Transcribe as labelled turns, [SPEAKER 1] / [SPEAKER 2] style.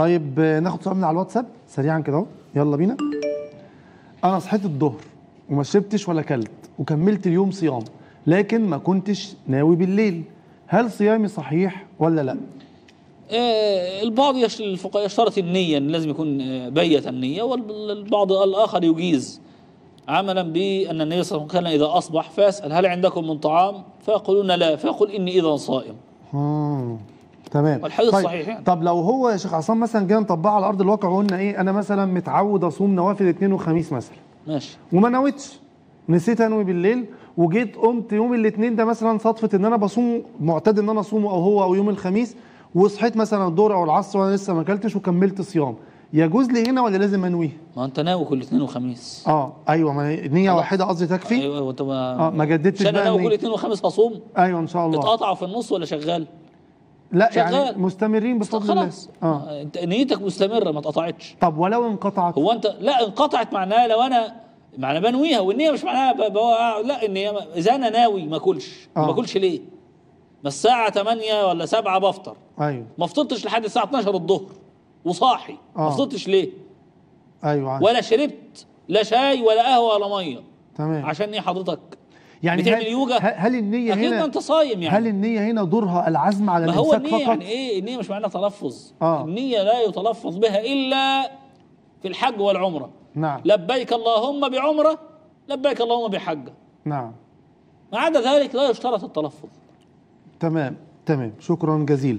[SPEAKER 1] طيب ناخد سؤال من على الواتساب سريعا كده أهو. يلا بينا. أنا صحيت الظهر وما شربتش ولا اكلت وكملت اليوم صيام لكن ما كنتش ناوي بالليل. هل صيامي صحيح ولا لا؟
[SPEAKER 2] آه، البعض يش... الفقهاء يشترط النية إن لازم يكون آه، بيت النية والبعض الآخر يجيز عملا بأن النبي صلى الله عليه وسلم كان إذا أصبح فيسأل هل عندكم من طعام؟ فيقولون لا فيقول إني إذا صائم.
[SPEAKER 1] آه. تمام.
[SPEAKER 2] والحديث
[SPEAKER 1] طيب.
[SPEAKER 2] صحيح يعني.
[SPEAKER 1] طب لو هو يا شيخ عصام مثلا جينا نطبقها على ارض الواقع وقلنا إيه أنا مثلا متعود أصوم نوافل اثنين وخميس مثلا.
[SPEAKER 2] ماشي.
[SPEAKER 1] وما نويتش. نسيت انوي بالليل وجيت قمت يوم الاثنين ده مثلا صدفة إن أنا بصوم معتاد إن أنا أصومه أو هو أو يوم الخميس وصحيت مثلا الظهر أو العصر وأنا لسه ما أكلتش وكملت صيام. يجوز لي هنا ولا لازم أنويه؟
[SPEAKER 2] ما أنت ناوي كل اثنين وخميس.
[SPEAKER 1] آه أيوه ما نية واحدة قصدي تكفي.
[SPEAKER 2] أيوه أنت ما
[SPEAKER 1] آه ما جددتش بقى
[SPEAKER 2] ناوي
[SPEAKER 1] إن-
[SPEAKER 2] كل اثنين وخميس هصوم
[SPEAKER 1] أيوه إن شاء الله.
[SPEAKER 2] اتقطعوا في النص ولا شغال؟
[SPEAKER 1] لا
[SPEAKER 2] شغال.
[SPEAKER 1] يعني مستمرين بفضل الله
[SPEAKER 2] خلاص
[SPEAKER 1] آه
[SPEAKER 2] انت نيتك مستمرة ما اتقطعتش
[SPEAKER 1] طب ولو انقطعت
[SPEAKER 2] هو انت لا انقطعت معناها لو أنا معنى بنويها والنية مش معناها. لا النيه ما- إذا أنا ناوي ما أكلش
[SPEAKER 1] آه.
[SPEAKER 2] ما باكلش ليه؟ ما الساعة 8 ولا 7 بفطر
[SPEAKER 1] أيوه
[SPEAKER 2] ما فطرتش لحد الساعة 12 الظهر وصاحي ما
[SPEAKER 1] آه.
[SPEAKER 2] فطرتش ليه؟
[SPEAKER 1] أيوه عارف.
[SPEAKER 2] ولا شربت لا شاي ولا قهوة ولا مية
[SPEAKER 1] تمام
[SPEAKER 2] عشان إيه حضرتك؟
[SPEAKER 1] يعني
[SPEAKER 2] بتعمل
[SPEAKER 1] هل,
[SPEAKER 2] يوجا؟
[SPEAKER 1] هل-
[SPEAKER 2] أكيد ما
[SPEAKER 1] هنا
[SPEAKER 2] أنت صايم يعني.
[SPEAKER 1] هل النية هنا دورها العزم على
[SPEAKER 2] ما هو النية
[SPEAKER 1] فقط؟
[SPEAKER 2] يعني إيه؟ النية مش معناها تلفظ.
[SPEAKER 1] آه.
[SPEAKER 2] النية لا يتلفظ بها إلا في الحج والعمرة.
[SPEAKER 1] نعم.
[SPEAKER 2] لبيك اللهم بعمرة لبيك اللهم بحجة.
[SPEAKER 1] نعم.
[SPEAKER 2] ما عدا ذلك لا يشترط التلفظ.
[SPEAKER 1] تمام تمام. شكرا جزيلا.